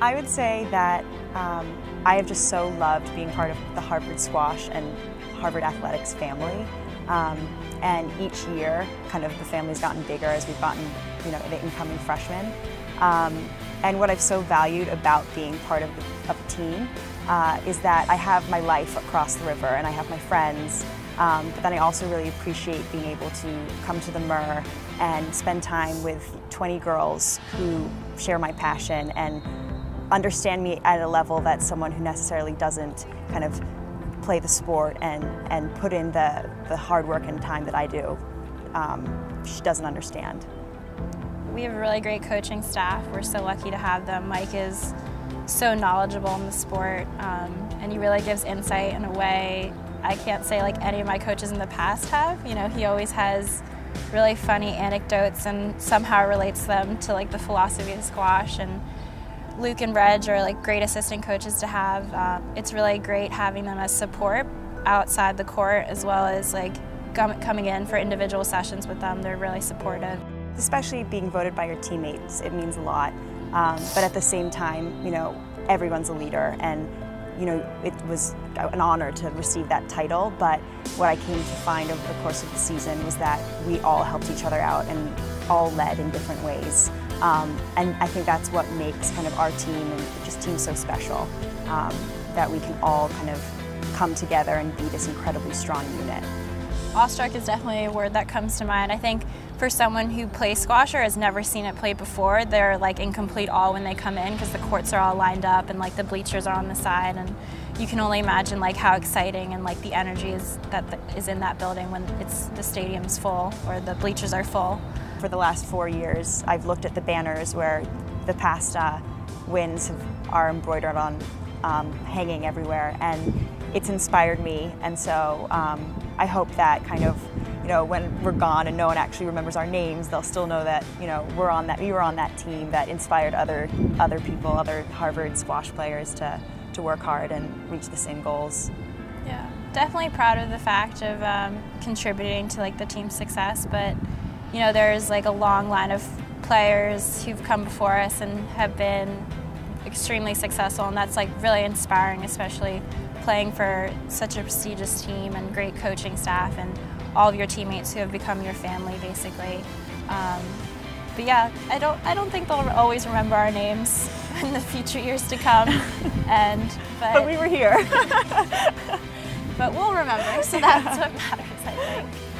I would say that um, I have just so loved being part of the Harvard Squash and Harvard Athletics family. Um, and each year, kind of the family's gotten bigger as we've gotten, you know, the incoming freshmen. Um, and what I've so valued about being part of, the, of a team uh, is that I have my life across the river and I have my friends, um, but then I also really appreciate being able to come to the Murr and spend time with 20 girls who share my passion and understand me at a level that someone who necessarily doesn't kind of play the sport and, and put in the, the hard work and time that I do, um, she doesn't understand. We have a really great coaching staff. We're so lucky to have them. Mike is so knowledgeable in the sport um, and he really gives insight in a way I can't say like any of my coaches in the past have. You know, he always has really funny anecdotes and somehow relates them to like the philosophy of squash and Luke and Reg are like great assistant coaches to have. Um, it's really great having them as support outside the court as well as like coming in for individual sessions with them. They're really supportive. Especially being voted by your teammates, it means a lot. Um, but at the same time, you know, everyone's a leader and you know, it was an honor to receive that title, but what I came to find over the course of the season was that we all helped each other out and all led in different ways. Um, and I think that's what makes kind of our team and just team so special, um, that we can all kind of come together and be this incredibly strong unit. Awestruck is definitely a word that comes to mind. I think for someone who plays squash or has never seen it played before, they're like in complete awe when they come in because the courts are all lined up and like the bleachers are on the side and you can only imagine like how exciting and like the energy is that is in that building when it's the stadium's full or the bleachers are full. For the last four years, I've looked at the banners where the past wins are embroidered on, um, hanging everywhere, and it's inspired me. And so um, I hope that kind of, you know, when we're gone and no one actually remembers our names, they'll still know that, you know, we're on that, we were on that team that inspired other, other people, other Harvard squash players to, to work hard and reach the same goals. Yeah, definitely proud of the fact of um, contributing to like the team's success, but you know, there's like a long line of players who've come before us and have been extremely successful, and that's like really inspiring, especially playing for such a prestigious team and great coaching staff and all of your teammates who have become your family basically. Um, but yeah, I don't I don't think they'll always remember our names in the future years to come. and but, but we were here. but we'll remember, so that's what matters, I think.